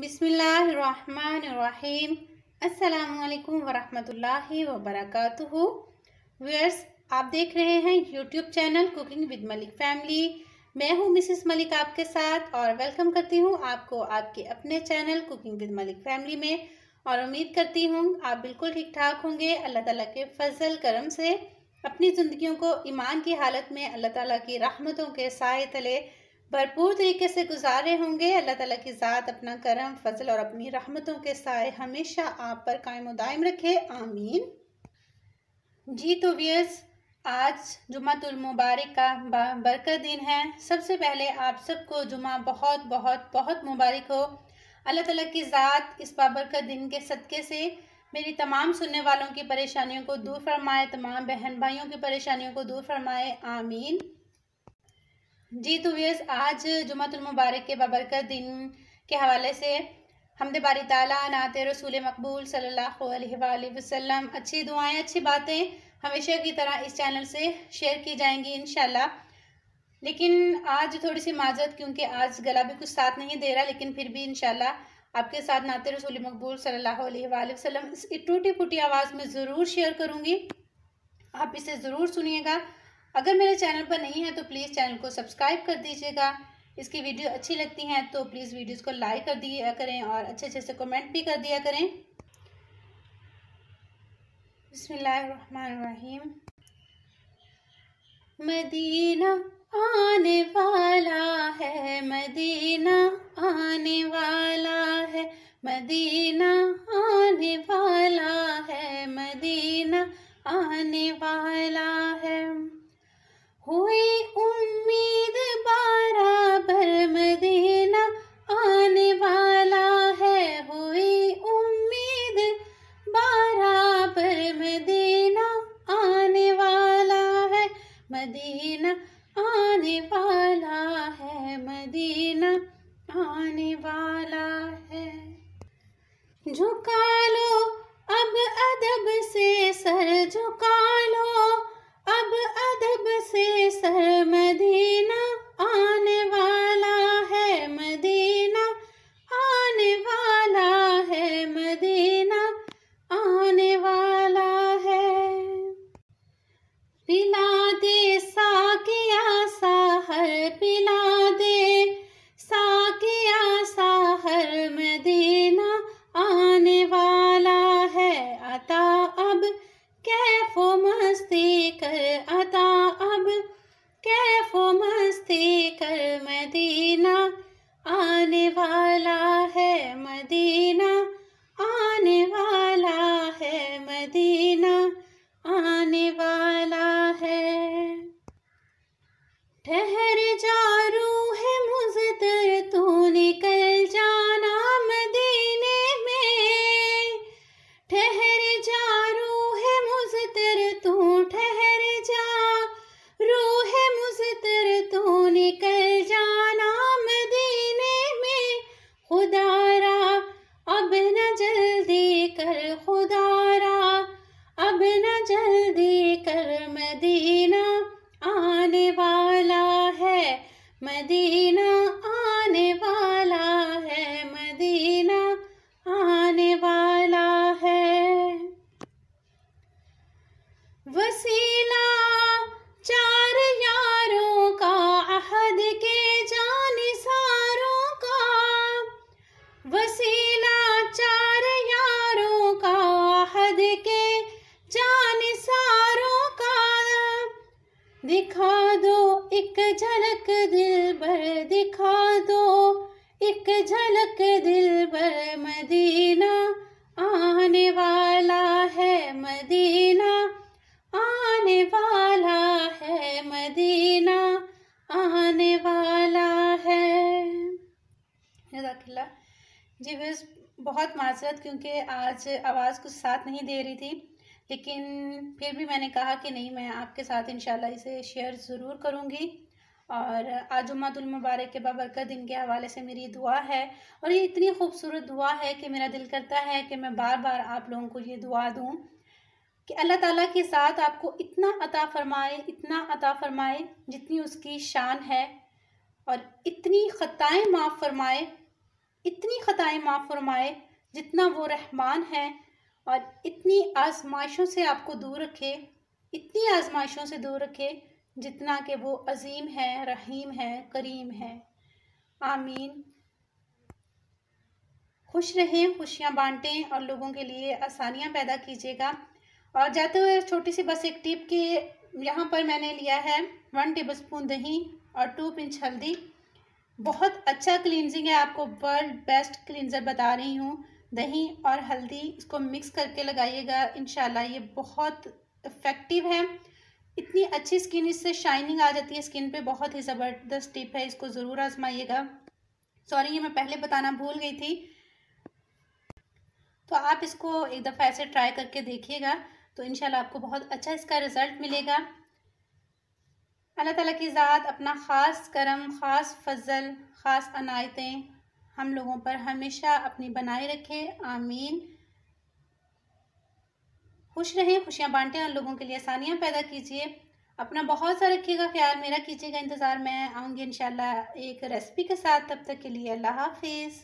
बिस्मिल्लाहिर्रहमानिर्रहीम। अस्सलामुअलैकुम वरहमतुल्लाहि वबरकातुहू। व्यूअर्स, आप देख रहे हैं YouTube channel cooking with Malik family. मैं हूँ मिसेस मलिक आपके साथ और वेलकम करती हूँ आपको आपके अपने channel cooking with Malik family में। और उम्मीद करती हूँ आप बिल्कुल ठीक ठाक होंगे। अल्लाह ताला के फजल करम से अपनी ज़िंदगियों को ईमान की हालत में अल्लाह ताला की रहमतों के साय तले भरपूर तरीके से गुजारे होंगे। अल्लाह ताला की ज़ात, अपना करम, फजल और अपनी रहमतों के साय हमेशा आप पर कायम दायम रखे। आमीन। जी तो व्यर्स आज जुमातुल मुबारक का बरकत दिन है। सबसे पहले आप सबको जुमा बहुत बहुत बहुत मुबारक हो। अल्लाह ताला की ज़ात इस बाबरकत दिन के सदक़े से मेरी तमाम सुनने वालों की परेशानियों को दूर फरमाए, तमाम बहन भाइयों की परेशानियों को दूर फरमाए। आमीन। जी तो व्यस आज जुमातुल मुबारक के बाबरकत दिन के हवाले से हमद बारी ताला, नात रसूल मकबूल सल्लल्लाहु अलैहि वसल्लम। अच्छी दुआएँ, अच्छी बातें हमेशा की तरह इस चैनल से शेयर की जाएँगी इन लेकिन आज थोड़ी सी माजत क्योंकि आज गला भी कुछ साथ नहीं दे रहा, लेकिन फिर भी इनशाला आपके साथ नात रसूल मकबूल सल्लल्लाहु अलैहि वसल्लम इस टूटी फूटी आवाज़ में ज़रूर शेयर करूँगी। आप इसे ज़रूर सुनिएगा। अगर मेरे चैनल पर नहीं है तो प्लीज़ चैनल को सब्सक्राइब कर दीजिएगा। इसकी वीडियो अच्छी लगती हैं तो प्लीज़ वीडियोस को लाइक कर दिया करें और अच्छे अच्छे से कमेंट भी कर दिया करें। बिस्मिल्लाहिर्रहमानिर्रहीम। मदीना आने वाला है, मदीना आने वाला है, मदीना आने वाला है, मदीना आने वाला है। हुई उम्मीद बराबर मदीना आने वाला है। हुई उम्मीद बराबर मदीना आने वाला है। मदीना आने वाला है। मदीना आने वाला है। झुका लो अब अदब से सर, झुका कर मदीना आने वाला है मदीना, आने वाला है मदीना, आने वाला है। ठहर जा रूह कर दिखा दो, एक झलक दिल भर दिखा दो, एक झलक दिल भर मदीना, आने वाला है मदीना, आने वाला है मदीना, आने वाला है। जी बस बहुत माजरत, क्योंकि आज आवाज़ कुछ साथ नहीं दे रही थी। लेकिन फिर भी मैंने कहा कि नहीं, मैं आपके साथ इंशाल्लाह इसे शेयर ज़रूर करूँगी। और आज उम्मतुल मुबारक के बाबरकत दिन के हवाले से मेरी दुआ है। और ये इतनी खूबसूरत दुआ है कि मेरा दिल करता है कि मैं बार बार आप लोगों को ये दुआ दूँ कि अल्लाह ताला के साथ आपको इतना अता फरमाए, इतना अता फरमाए जितनी उसकी शान है। और इतनी ख़ताएँ माफ़ फरमाए, इतनी ख़ताएँ माफ़ फरमाए जितना वो रहमान है। और इतनी आजमाइशों से आपको दूर रखे, इतनी आजमाइशों से दूर रखे जितना कि वो अजीम है, रहीम है, करीम है। आमीन। खुश रहें, खुशियाँ बांटें और लोगों के लिए आसानियाँ पैदा कीजिएगा। और जाते हुए छोटी सी बस एक टिप की यहाँ पर मैंने लिया है वन टेबल स्पून दही और टू पिंच हल्दी। बहुत अच्छा क्लिनजिंग है, आपको वर्ल्ड बेस्ट क्लिनजर बता रही हूँ। दही और हल्दी इसको मिक्स करके लगाइएगा। इनशाला ये बहुत इफ़ेक्टिव है। इतनी अच्छी स्किन इससे शाइनिंग आ जाती है स्किन पे। बहुत ही ज़बरदस्त टिप है। इसको ज़रूर आजमाइएगा। सॉरी ये मैं पहले बताना भूल गई थी। तो आप इसको एक दफ़ा ऐसे ट्राई करके देखिएगा तो इंशाल्लाह आपको बहुत अच्छा इसका रिज़ल्ट मिलेगा। अल्लाह ताला की ज़ात अपना ख़ास करम, ख़ास फजल, ख़ास अनायतें हम लोगों पर हमेशा अपनी बनाए रखे। आमीन। खुश रहें, खुशियाँ बांटें और लोगों के लिए आसानियाँ पैदा कीजिए। अपना बहुत सा रखिएगा ख्याल मेरा कीजिएगा। इंतज़ार मैं आऊँगी इंशाल्लाह एक रेसिपी के साथ। तब तक के लिए अल्लाह हाफिज़।